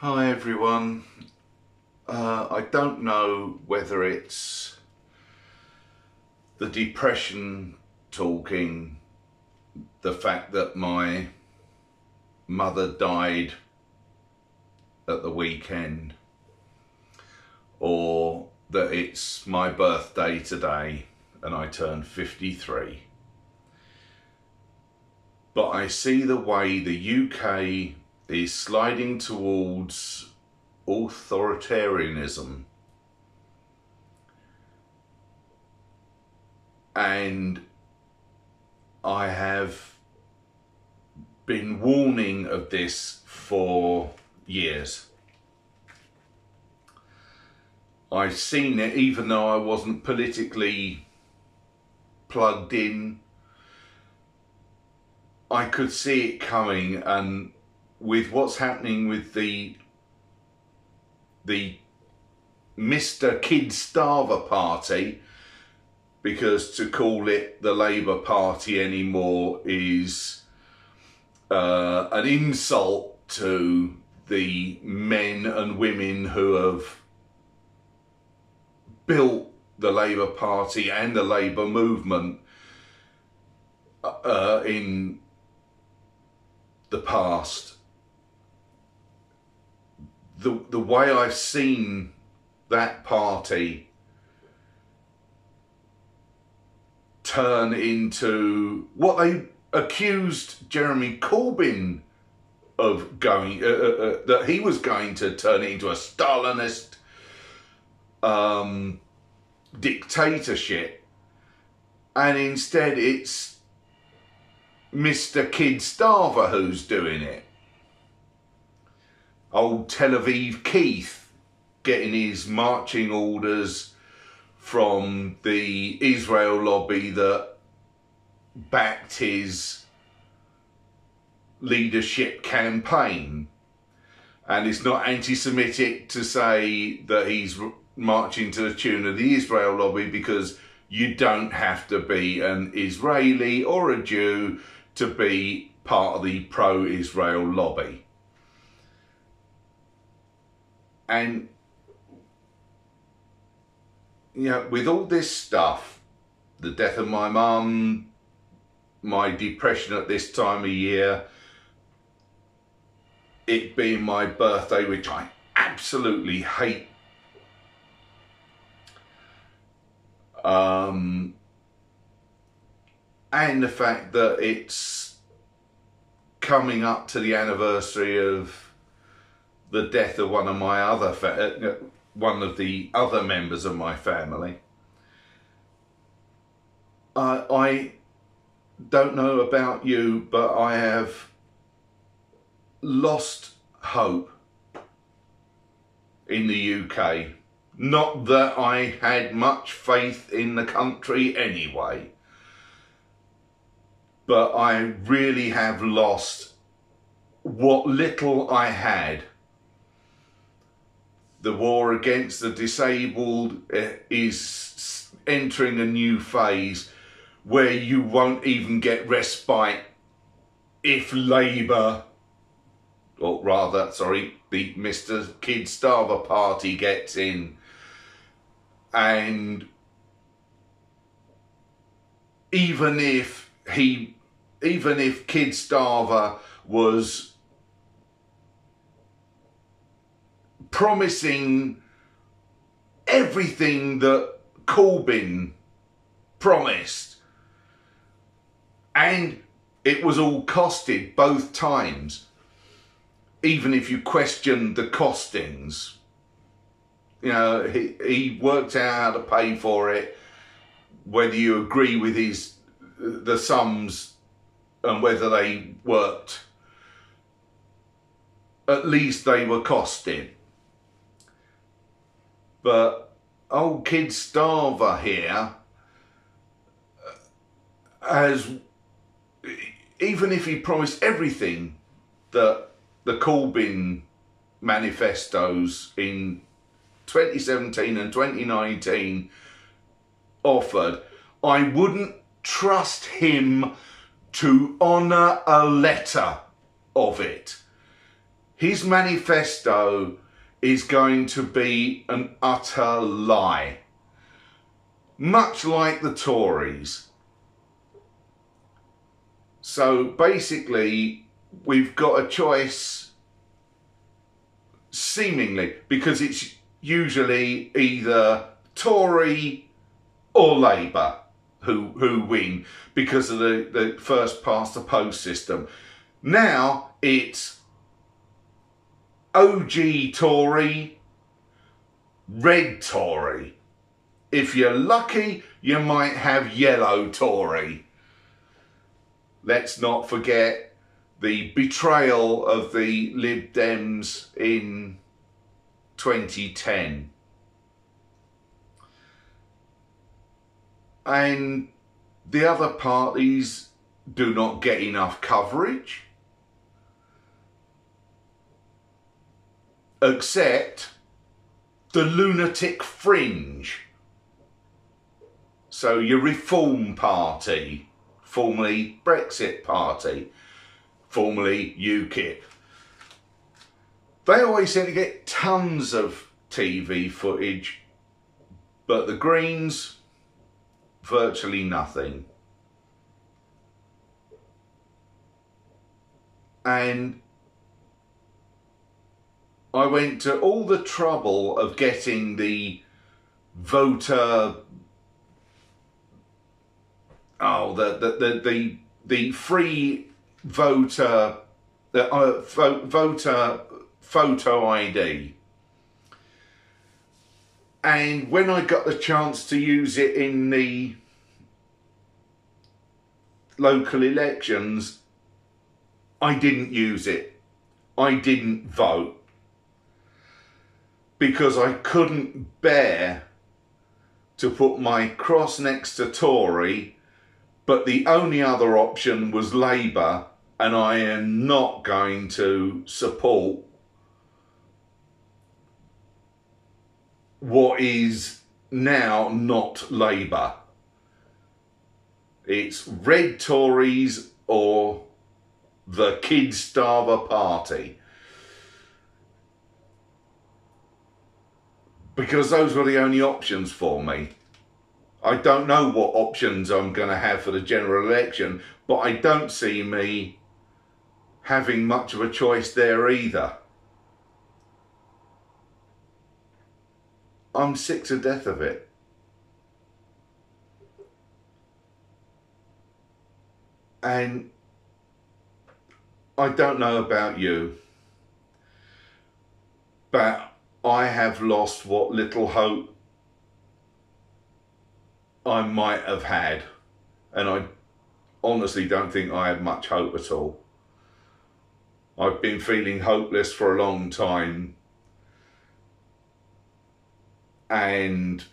Hi everyone. Uh, I don't know whether it's the depression talking, the fact that my mother died at the weekend, or that it's my birthday today and I turned 53. But I see the way the UK is sliding towards authoritarianism and I have been warning of this for years. I've seen it even though I wasn't politically plugged in. I could see it coming and with what's happening with the the Mr. Kid Starver party, because to call it the Labour Party anymore is uh, an insult to the men and women who have built the Labour Party and the Labour movement uh, in the past the the way I've seen that party turn into what they accused Jeremy Corbyn of going uh, uh, uh, that he was going to turn it into a Stalinist um, dictatorship, and instead it's Mr. Kid Starver who's doing it old Tel Aviv Keith getting his marching orders from the Israel lobby that backed his leadership campaign. And it's not anti Semitic to say that he's marching to the tune of the Israel lobby because you don't have to be an Israeli or a Jew to be part of the pro Israel lobby. And you know, with all this stuff, the death of my mum, my depression at this time of year, it being my birthday, which I absolutely hate. Um, and the fact that it's coming up to the anniversary of the death of one of my other fa- uh, one of the other members of my family. Uh, I don't know about you, but I have lost hope in the UK. Not that I had much faith in the country anyway, but I really have lost what little I had the war against the disabled uh, is entering a new phase where you won't even get respite if Labour, or rather, sorry, the Mr. Kid Starver party gets in. And even if he, even if Kid Starver was promising everything that Corbyn promised. And it was all costed both times. Even if you question the costings, you know, he, he worked out how to pay for it, whether you agree with his the sums and whether they worked. At least they were costed. But old kid Starver here uh, has, even if he promised everything that the Corbyn manifestos in 2017 and 2019 offered, I wouldn't trust him to honour a letter of it. his manifesto is going to be an utter lie. Much like the Tories. So basically, we've got a choice, seemingly, because it's usually either Tory or Labour who, who win because of the, the first past the post system. Now it's OG Tory, red Tory. If you're lucky, you might have yellow Tory. Let's not forget the betrayal of the Lib Dems in 2010. And the other parties do not get enough coverage. Except the lunatic fringe. So your Reform Party, formerly Brexit Party, formerly UKIP. They always seem to get tons of TV footage, but the Greens, virtually nothing. And I went to all the trouble of getting the voter oh the the the the, the free voter the uh, voter photo ID and when I got the chance to use it in the local elections I didn't use it. I didn't vote because I couldn't bear to put my cross next to Tory, but the only other option was Labour, and I am not going to support what is now not Labour. It's red Tories or the Kid Starver Party. Because those were the only options for me. I don't know what options I'm going to have for the general election, but I don't see me having much of a choice there either. I'm sick to death of it. And I don't know about you, but I have lost what little hope I might have had. And I honestly don't think I had much hope at all. I've been feeling hopeless for a long time. And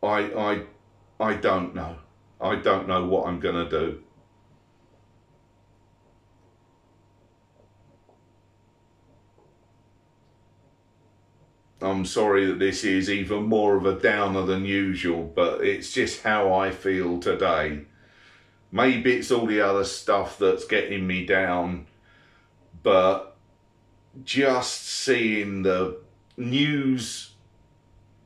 I I I don't know. I don't know what I'm going to do. I'm sorry that this is even more of a downer than usual, but it's just how I feel today. Maybe it's all the other stuff that's getting me down, but just seeing the news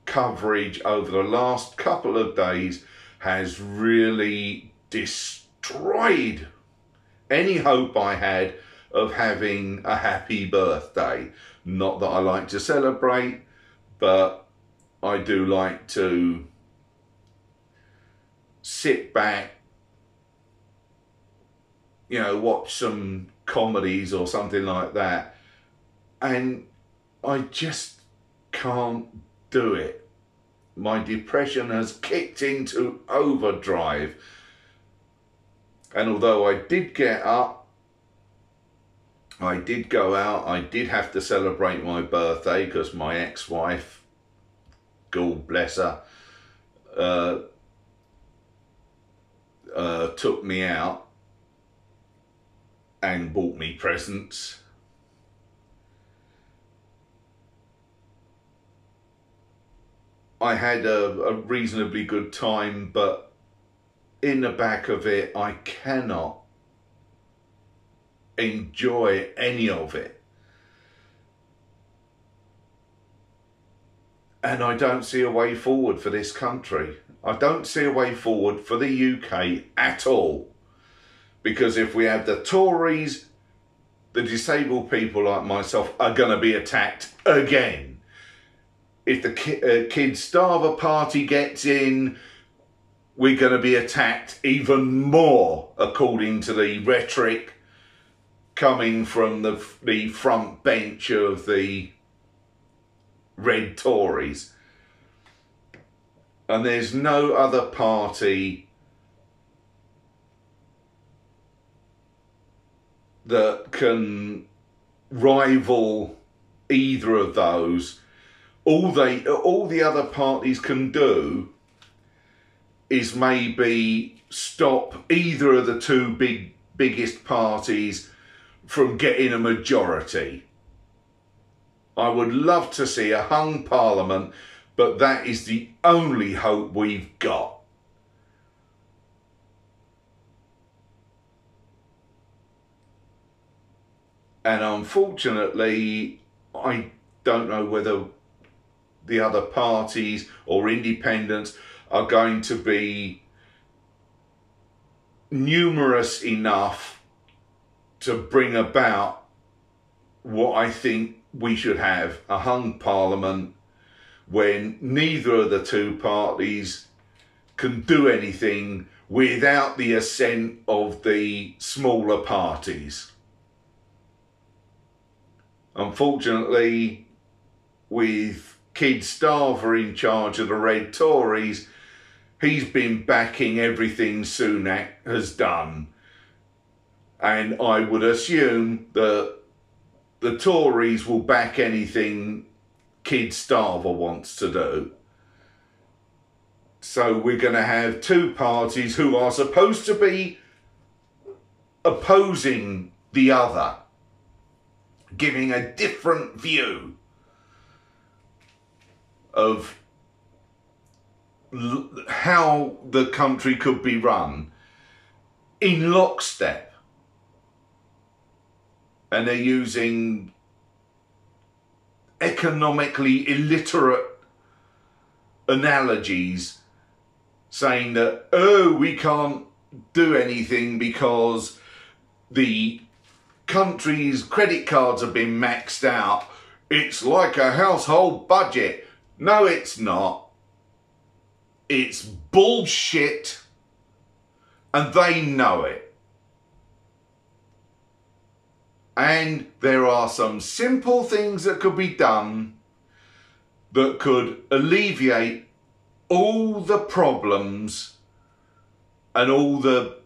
coverage over the last couple of days has really destroyed any hope I had of having a happy birthday. Not that I like to celebrate, but I do like to sit back, you know, watch some comedies or something like that, and I just can't do it. My depression has kicked into overdrive. And although I did get up I did go out. I did have to celebrate my birthday because my ex-wife, God bless her, uh, uh, took me out and bought me presents. I had a, a reasonably good time, but in the back of it, I cannot enjoy any of it. And I don't see a way forward for this country. I don't see a way forward for the UK at all. Because if we have the Tories, the disabled people like myself are going to be attacked again. If the ki- uh, Kid Starver Party gets in, we're going to be attacked even more, according to the rhetoric coming from the, the front bench of the Red Tories. And there's no other party that can rival either of those. All they, all the other parties can do is maybe stop either of the two big biggest parties from getting a majority. I would love to see a hung parliament, but that is the only hope we've got. And unfortunately, I don't know whether the other parties or independents are going to be numerous enough to bring about what I think we should have a hung parliament when neither of the two parties can do anything without the assent of the smaller parties. Unfortunately, with Kid Starver in charge of the Red Tories, he's been backing everything Sunak has done. And I would assume that the Tories will back anything Kid Starver wants to do. So we're going to have two parties who are supposed to be opposing the other giving a different view of how the country could be run in lockstep. And they're using economically illiterate analogies saying that, oh, we can't do anything because the country's credit cards have been maxed out. It's like a household budget. No, it's not. It's bullshit. And they know it. And there are some simple things that could be done that could alleviate all the problems and all the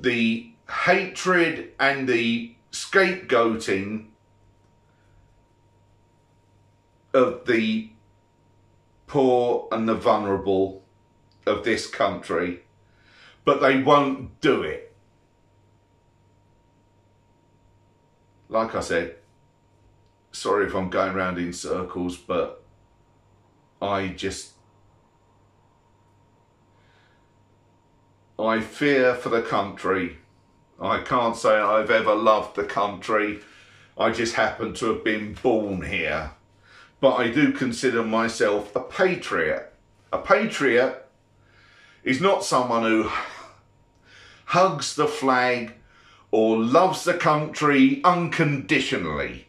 the hatred and the scapegoating of the poor and the vulnerable of this country, but they won't do it. Like I said, sorry if I'm going around in circles, but I just. I fear for the country I can't say I've ever loved the country. I just happen to have been born here. But I do consider myself a patriot. A patriot is not someone who hugs the flag or loves the country unconditionally.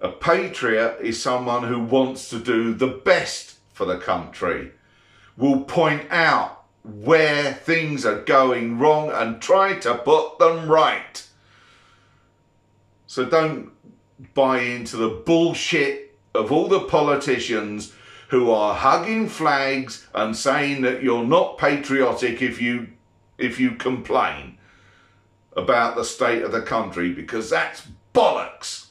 A patriot is someone who wants to do the best for the country, will point out where things are going wrong and try to put them right. So don't buy into the bullshit of all the politicians who are hugging flags and saying that you're not patriotic if you if you complain about the state of the country because that's bollocks.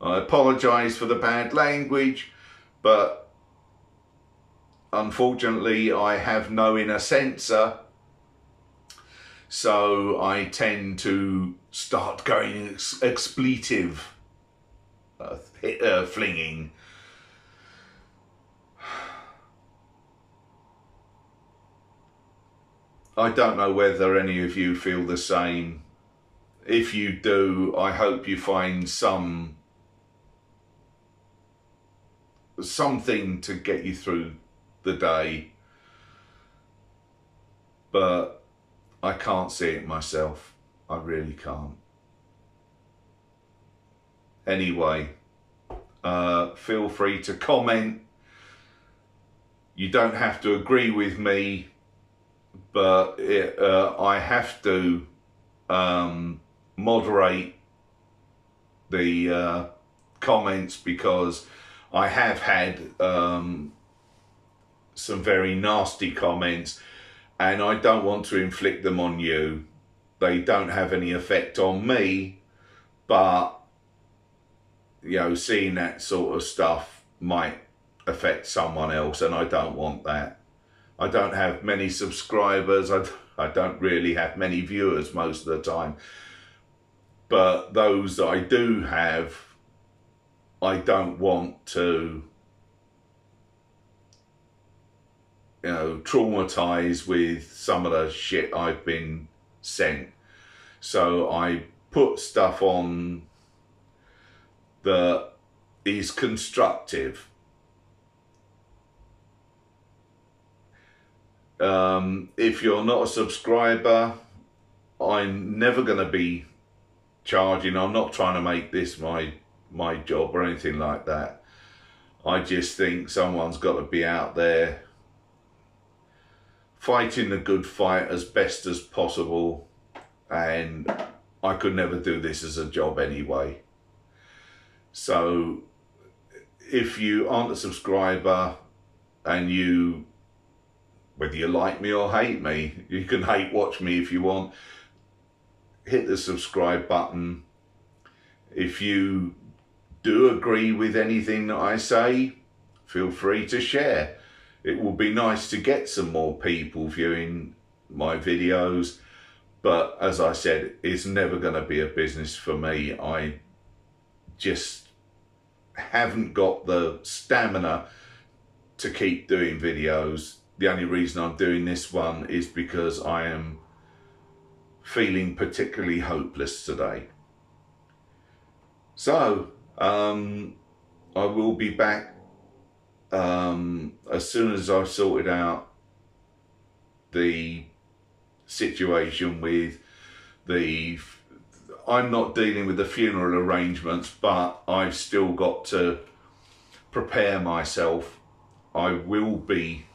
I apologize for the bad language, but Unfortunately, I have no inner censor, so I tend to start going ex- expletive uh, uh, flinging. I don't know whether any of you feel the same. If you do, I hope you find some something to get you through the day. But I can't see it myself. I really can't. Anyway, uh, feel free to comment. You don't have to agree with me but it, uh, I have to um, moderate the uh, comments because I have had um, some very nasty comments and I don't want to inflict them on you. They don't have any effect on me, but you know, seeing that sort of stuff might affect someone else and I don't want that. I don't have many subscribers. I, I don't really have many viewers most of the time. But those that I do have, I don't want to, you know, traumatize with some of the shit I've been sent. So I put stuff on that is constructive Um, if you're not a subscriber, I'm never going to be charging. I'm not trying to make this my my job or anything like that. I just think someone's got to be out there fighting the good fight as best as possible and I could never do this as a job anyway. So if you aren't a subscriber and you whether you like me or hate me. You can hate watch me if you want. Hit the subscribe button. If you do agree with anything that I say, feel free to share. It will be nice to get some more people viewing my videos. But as I said, it's never going to be a business for me. I just haven't got the stamina to keep doing videos the only reason I'm doing this one is because I am feeling particularly hopeless today. So, um, I will be back um, as soon as I've sorted out the situation with the. I'm not dealing with the funeral arrangements, but I've still got to prepare myself. I will be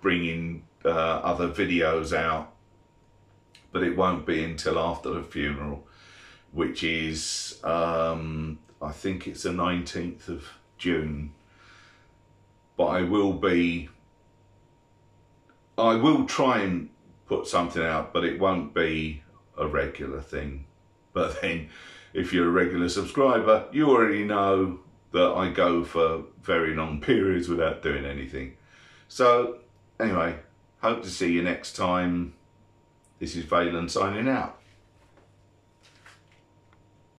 bringing uh, other videos out, but it won't be until after the funeral, which is, um, I think it's the 19th of June. But I will be, I will try and put something out, but it won't be a regular thing. But then, if you're a regular subscriber, you already know that I go for very long periods without doing anything. So Anyway, hope to see you next time. This is Valen signing out.